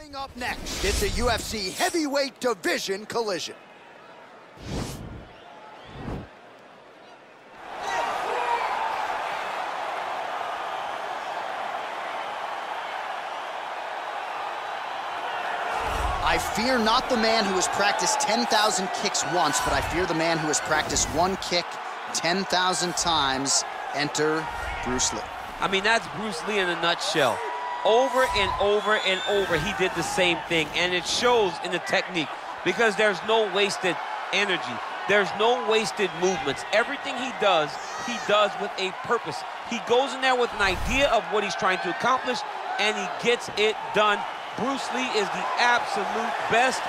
Coming up next, it's a UFC heavyweight division collision. I fear not the man who has practiced 10,000 kicks once, but I fear the man who has practiced one kick 10,000 times. Enter Bruce Lee. I mean, that's Bruce Lee in a nutshell. Over and over and over, he did the same thing, and it shows in the technique because there's no wasted energy. There's no wasted movements. Everything he does, he does with a purpose. He goes in there with an idea of what he's trying to accomplish, and he gets it done. Bruce Lee is the absolute best.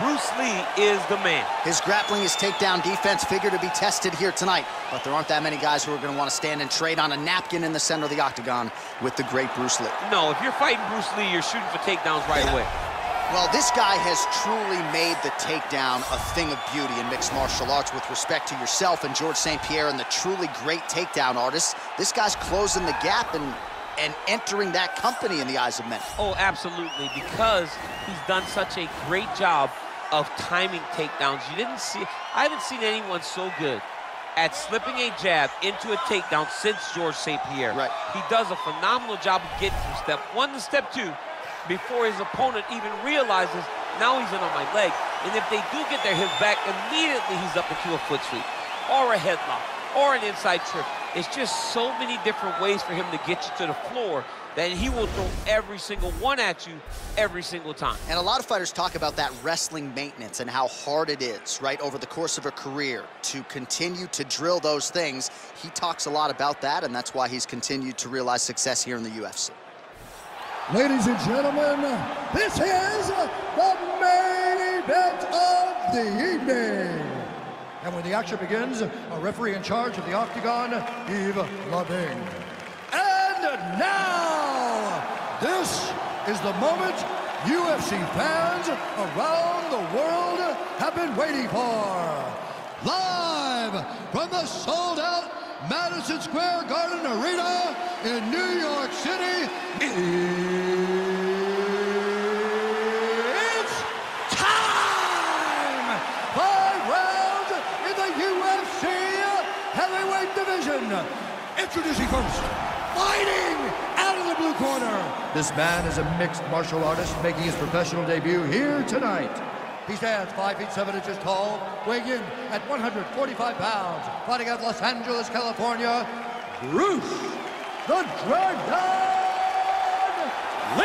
Bruce Lee is the man. His grappling, his takedown defense figure to be tested here tonight, but there aren't that many guys who are going to want to stand and trade on a napkin in the center of the octagon with the great Bruce Lee. No, if you're fighting Bruce Lee, you're shooting for takedowns right Yeah. away. Well, this guy has truly made the takedown a thing of beauty in mixed martial arts with respect to yourself and George St. Pierre and the truly great takedown artists. This guy's closing the gap and, and entering that company in the eyes of men. Oh, absolutely, because he's done such a great job of timing takedowns. You didn't see, I haven't seen anyone so good at slipping a jab into a takedown since George St. Pierre. Right. He does a phenomenal job of getting from step one to step two before his opponent even realizes now he's in on my leg. And if they do get their hips back, immediately he's up into a foot sweep or a headlock or an inside trip. It's just so many different ways for him to get you to the floor that he will throw every single one at you every single time. And a lot of fighters talk about that wrestling maintenance and how hard it is, right, over the course of a career to continue to drill those things. He talks a lot about that, and that's why he's continued to realize success here in the UFC. Ladies and gentlemen, this is the main event of the evening. And when the action begins, a referee in charge of the Octagon, Yves Lavigne. And now, this is the moment UFC fans around the world have been waiting for. Live from the sold-out Madison Square Garden Arena in New York City, it's time! Five rounds in the UFC heavyweight division. Introducing first, fighting blue corner. This man is a mixed martial artist making his professional debut here tonight. He stands 5 feet 7 inches tall, weighing in at 145 pounds, fighting out Los Angeles, California, Bruce the Dragon Lee!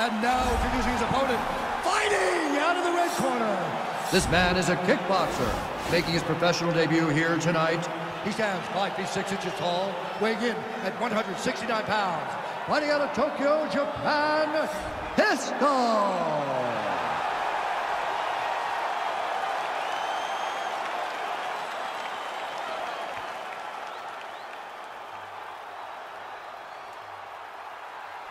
And now introducing his opponent, fighting out of the red corner. This man is a kickboxer, making his professional debut here tonight. He stands 5 feet 6 inches tall, weighing in at 169 pounds, fighting out of Tokyo, Japan, Pistol!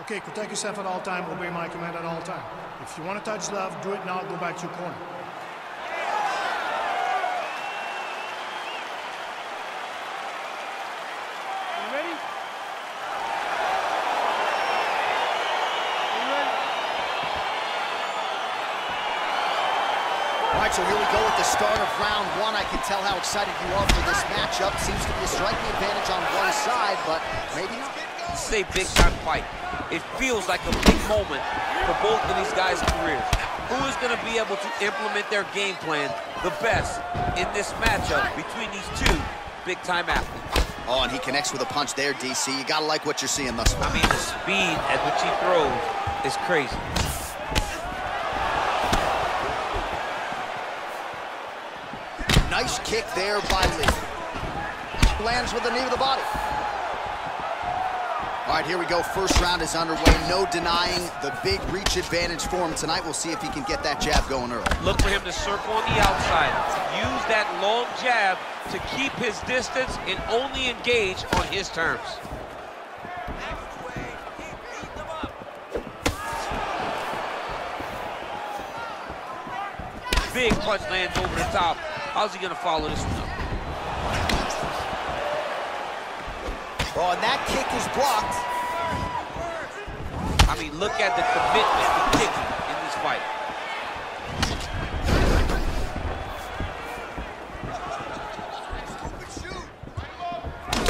Okay, protect yourself at all time, obey my command at all time. If you want to touch love, do it now, go back to your corner. All right, so here we go with the start of round one. I can tell how excited you are for this matchup. Seems to be a striking advantage on one side, but maybe not. This is a big time fight. It feels like a big moment for both of these guys' careers. Who is going to be able to implement their game plan the best in this matchup between these two big time athletes? Oh, and he connects with a punch there, DC. You gotta like what you're seeing thus far. I mean, the speed at which he throws is crazy. Nice kick there by Lee. Lands with the knee to the body. All right, here we go. First round is underway. No denying the big reach advantage for him tonight. We'll see if he can get that jab going early. Look for him to circle on the outside. Use that long jab to keep his distance and only engage on his terms. Big punch lands over the top. How's he gonna follow this one up? Oh, and that kick is blocked. I mean, look at the commitment to kicking in this fight.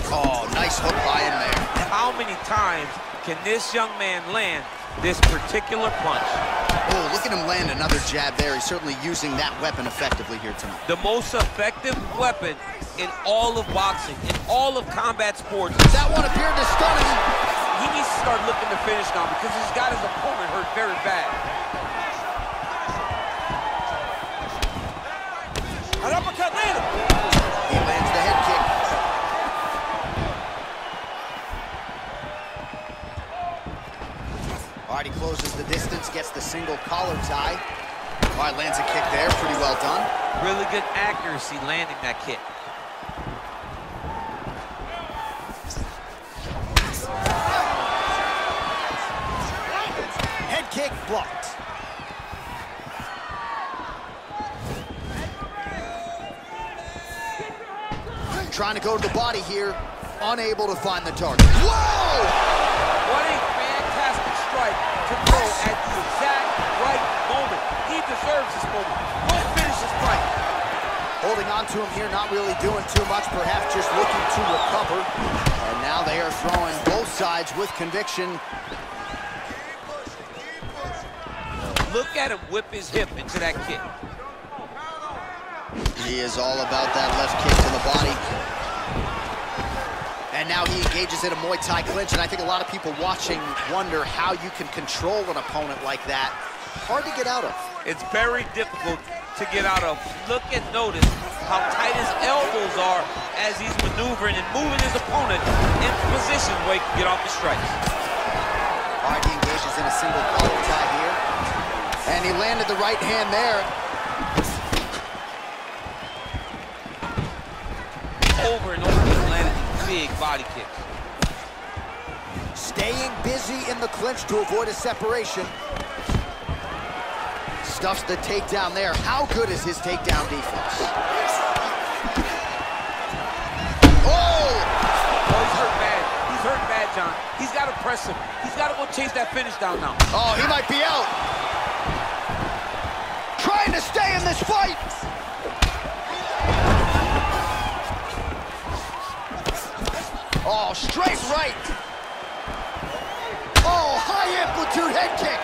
Oh, nice hook by him there. How many times can this young man land this particular punch? Oh, look at him land another jab there. He's certainly using that weapon effectively here tonight. The most effective weapon in all of boxing, in all of combat sports. That one appeared to stun him. He needs to start looking to finish now because he's got his opponent hurt very bad. An uppercut landed. He lands the head kick. All right, he closes the distance, gets the single collar tie. All right, lands a kick there, pretty well done. Really good accuracy landing that kick. Head kick blocked. Trying to go to the body here, unable to find the target. Whoa! Throw at the exact right moment. He deserves this moment. Go finish this fight. Holding on to him here, not really doing too much, perhaps just looking to recover. And now they are throwing both sides with conviction. Look at him whip his hip into that kick. He is all about that left kick to the body. And now he engages in a Muay Thai clinch, and I think a lot of people watching wonder how you can control an opponent like that. Hard to get out of. It's very difficult to get out of. Look and notice how tight his elbows are as he's maneuvering and moving his opponent into position where he can get off the strikes. All right, he engages in a single collar tie here. And he landed the right hand there. Over and over, big body kicks. Staying busy in the clinch to avoid a separation. Stuffs the takedown there. How good is his takedown defense? Oh! Oh, he's hurt bad. He's hurt bad, John. He's got to press him. He's got to go chase that finish down now. Oh, he might be out. Trying to stay in this fight. Oh, straight right. Oh, high amplitude head kick.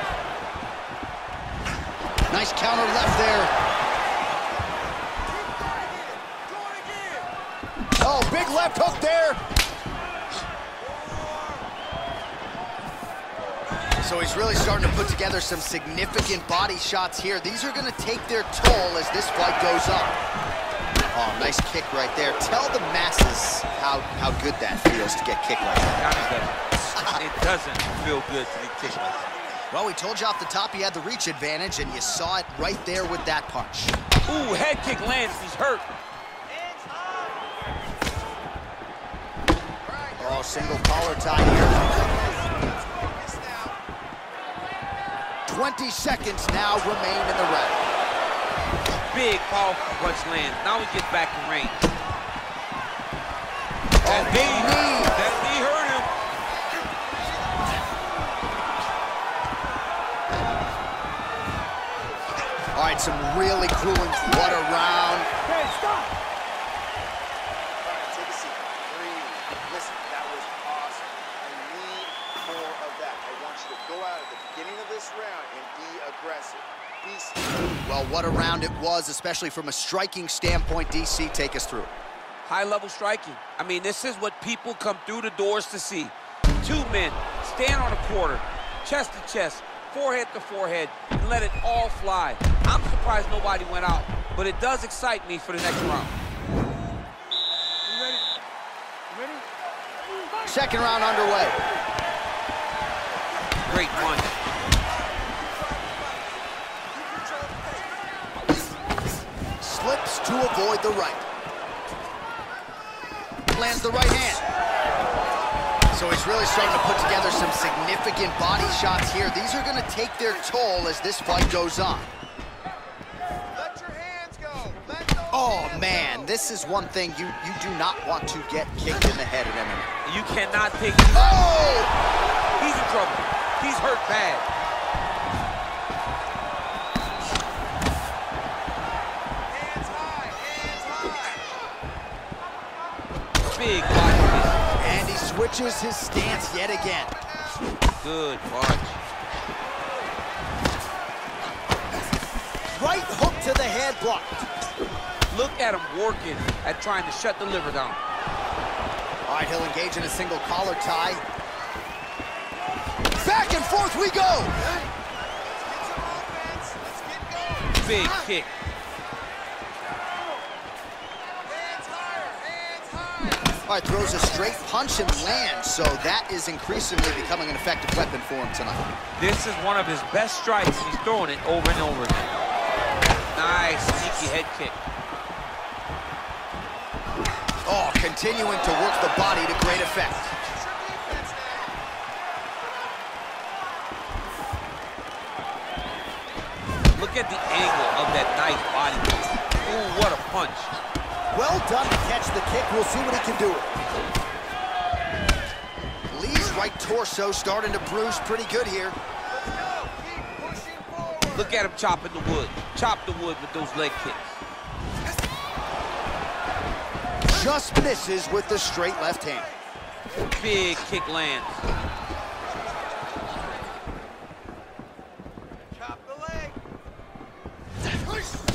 Nice counter left there. Oh, big left hook there. So he's really starting to put together some significant body shots here. These are going to take their toll as this fight goes up. Oh, nice kick right there. Tell the masses how, how good that feels to get kicked like that. It doesn't feel good to be kicked like that. Well, we told you off the top he had the reach advantage, and you saw it right there with that punch. Ooh, head kick lands. He's hurt. Oh, single collar tie here. 20 seconds now remain in the round. Big, powerful punch lands. Now he gets back in range. Oh, that Oh, knee, knee. that knee hurt him. All right, some really cooling. What a round. All right, take a seat. Breathe. Listen, that was awesome. I need more of that. I want you to go out at the beginning of this round and be aggressive. Smart. Well, what a round it was, especially from a striking standpoint. DC, take us through. High-level striking. I mean, this is what people come through the doors to see. Two men stand on a quarter, chest to chest, forehead to forehead, and let it all fly. I'm surprised nobody went out, but it does excite me for the next round. Second round underway. Great punch. Slips to avoid the right. Lands the right hand. So he's really starting to put together some significant body shots here. These are going to take their toll as this fight goes on. Let your hands go. Let go. Oh, man, this is one thing you, you do not want to get kicked in the head at MMA. You cannot take... Oh! He's in trouble. He's hurt bad. Switches his stance yet again. Good punch. Right hook to the head blocked. Look at him working at trying to shut the liver down. All right, he'll engage in a single collar tie. Back and forth we go. Big kick. All right, throws a straight punch and lands, so that is increasingly becoming an effective weapon for him tonight. This is one of his best strikes. He's throwing it over and over again. Nice sneaky head kick. Oh, continuing to work the body to great effect. Look at the angle of that nice body. Ooh, what a punch. Well done to catch the kick. We'll see what he can do. Lee's right torso starting to bruise pretty good here. Look at him chopping the wood. Chop the wood with those leg kicks. Just misses with the straight left hand. Big kick lands. Chop the leg.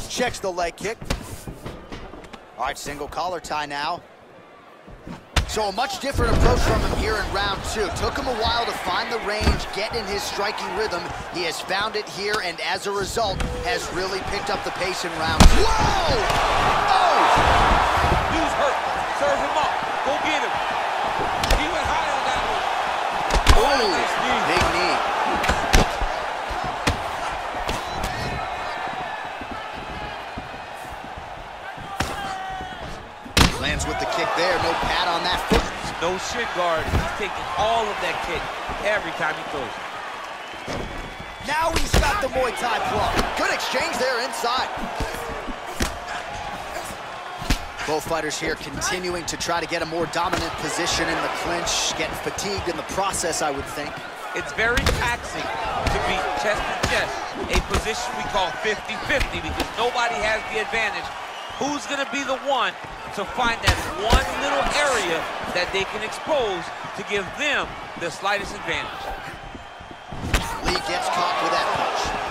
Checks the leg kick. All right, single collar tie now. So a much different approach from him here in round two. Took him a while to find the range, get in his striking rhythm. He has found it here, and as a result, has really picked up the pace in round two. Whoa! Oh! Dude's hurt. Serve him up. Go get him. He went high on that one. Oh! nice knee. Big knee. Lands with the kick there. No pad on that foot. No shin guard. He's taking all of that kick every time he throws it. Now he's got the Muay Thai plum. Good exchange there inside. Both fighters here continuing to try to get a more dominant position in the clinch, getting fatigued in the process, I would think. It's very taxing to be chest to chest, a position we call 50-50 because nobody has the advantage. Who's going to be the one to find that one little area that they can expose to give them the slightest advantage? Lee gets caught with that punch.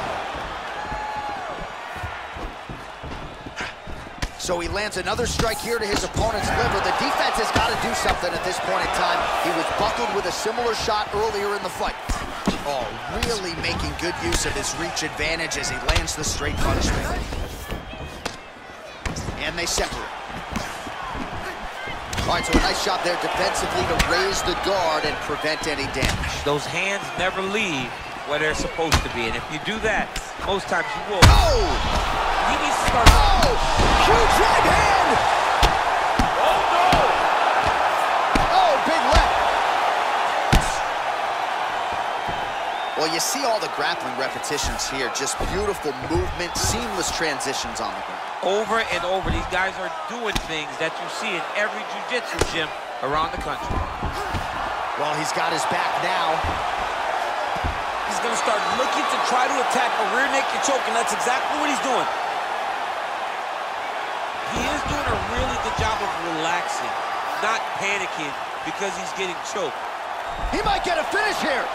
So he lands another strike here to his opponent's liver. The defense has got to do something at this point in time. He was buckled with a similar shot earlier in the fight. Oh, really making good use of his reach advantage as he lands the straight there. And they separate. All right, so a nice shot there defensively to raise the guard and prevent any damage. Those hands never leave where they're supposed to be, and if you do that, most times you will. Oh! He needs to start. Oh! Huge right hand! Oh no! Oh, big left. Well, you see all the grappling repetitions here. Just beautiful movement, seamless transitions on the ground. Over and over, these guys are doing things that you see in every jiu-jitsu gym around the country. Well, he's got his back now. He's going to start looking to try to attack a rear naked choke, and that's exactly what he's doing. He is doing a really good job of relaxing, not panicking because he's getting choked. He might get a finish here.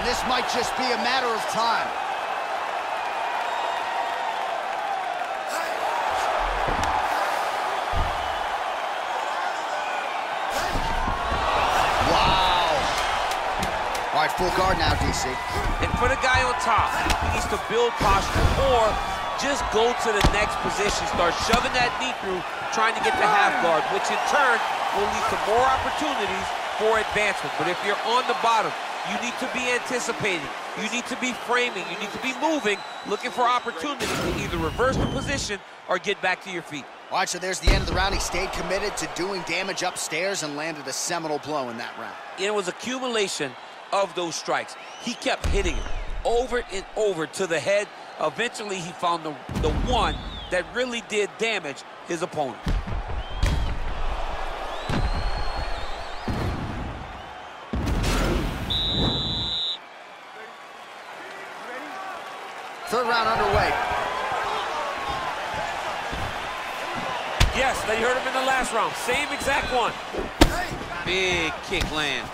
And this might just be a matter of time. Wow. All right, full guard now, DC. And for the guy on top, he needs to build posture or just go to the next position, start shoving that knee through, trying to get the half guard, which in turn will lead to more opportunities for advancement. But if you're on the bottom, you need to be anticipating. You need to be framing. You need to be moving, looking for opportunities to either reverse the position or get back to your feet. All right, so there's the end of the round. He stayed committed to doing damage upstairs and landed a seminal blow in that round. It was accumulation of those strikes. He kept hitting him. over and over to the head. Eventually, he found the, the one that really did damage his opponent. Yes, they heard him in the last round. Same exact one. Big kick lands.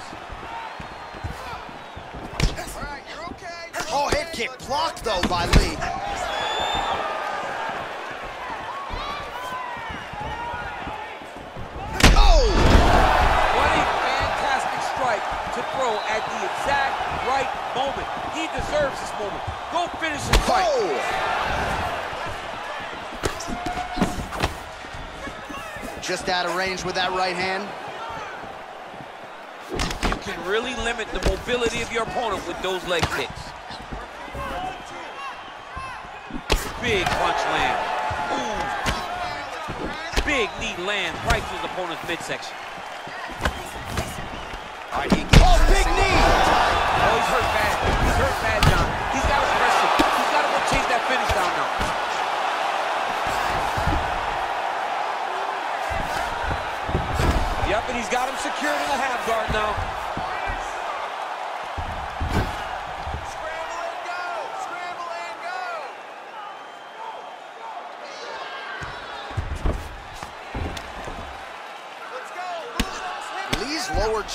Oh, head kick blocked, though, by Lee. Oh! What a fantastic strike to throw at the exact right moment. He deserves this moment. Go finish his fight. Oh! Just out of range with that right hand. You can really limit the mobility of your opponent with those leg kicks. Big punch land. Ooh. Big knee land right to his opponent's midsection. All right, he oh, big knee! Oh, he's hurt bad. He's hurt bad,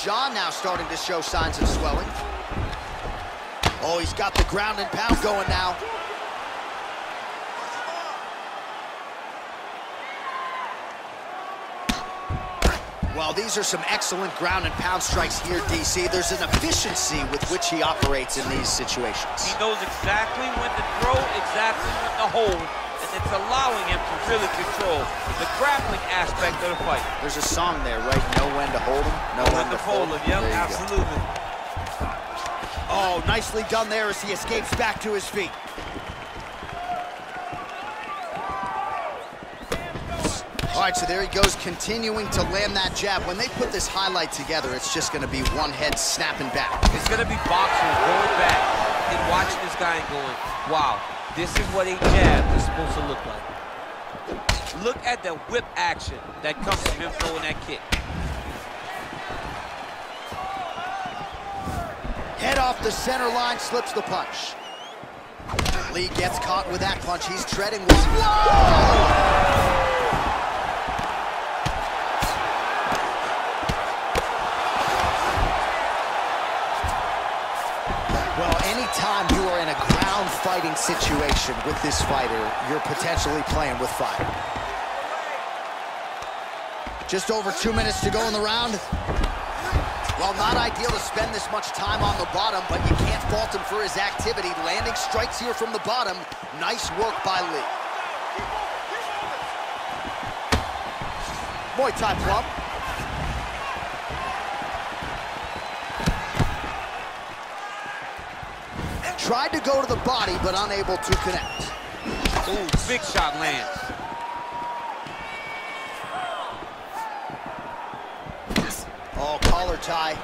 jaw now starting to show signs of swelling. Oh, he's got the ground and pound going now. Well, these are some excellent ground and pound strikes here, DC. There's an efficiency with which he operates in these situations. He knows exactly when to throw, exactly when to hold, it's allowing him to really control the grappling aspect of the fight. There's a song there, right? Know when to hold him, know when, When to fold him, yep, There absolutely. Oh, nicely done there as he escapes back to his feet. All right, so there he goes, continuing to land that jab. When they put this highlight together, it's just going to be one head snapping back. It's going to be boxers going back and watching this guy and going, wow, this is what a jab is supposed to look like. Look at the whip action that comes from him throwing that kick. Head off the center line, slips the punch. Lee gets caught with that punch. He's treading one. Whoa! Well, anytime you are in a ground fighting situation with this fighter, you're potentially playing with fire. Just over two minutes to go in the round. Well, not ideal to spend this much time on the bottom, but you can't fault him for his activity. Landing strikes here from the bottom. Nice work by Lee. Muay Thai plum. Tried to go to the body, but unable to connect. Ooh, big shot lands. Oh, collar tie.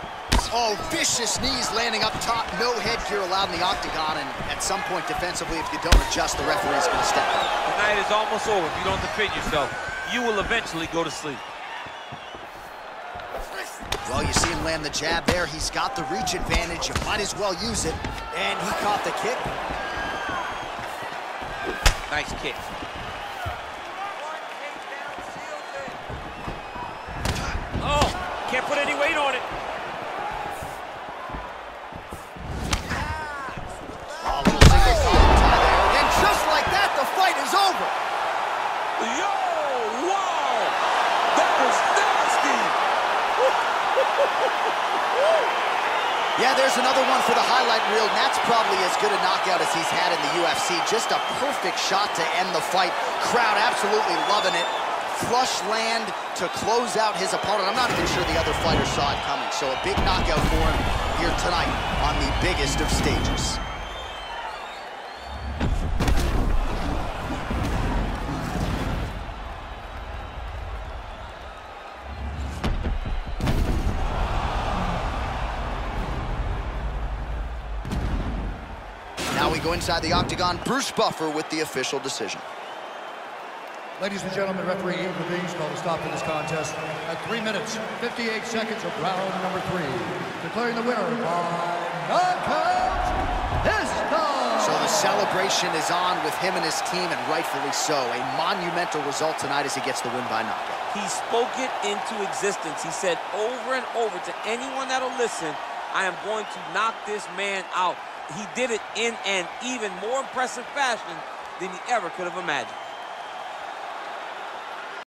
Oh, vicious knees landing up top. No headgear allowed in the octagon, and at some point defensively, if you don't adjust, the referee's going to step in. The night is almost over. If you don't defend yourself, you will eventually go to sleep. Well, you see him land the jab there. He's got the reach advantage. You might as well use it. And he caught the kick. Nice kick. Oh, can't put any Yeah, there's another one for the highlight reel, and that's probably as good a knockout as he's had in the UFC. Just a perfect shot to end the fight. Crowd absolutely loving it. Flush land to close out his opponent. I'm not even sure the other fighter saw it coming. So a big knockout for him here tonight on the biggest of stages. We go inside the octagon. Bruce Buffer with the official decision. Ladies and gentlemen, referee Ian Levine called a stop to this contest at 3 minutes, 58 seconds of round number three. Declaring the winner by knockout, this time. So the celebration is on with him and his team, and rightfully so. A monumental result tonight as he gets the win by knockout. He spoke it into existence. He said over and over to anyone that'll listen, I am going to knock this man out. He did it in an even more impressive fashion than he ever could have imagined.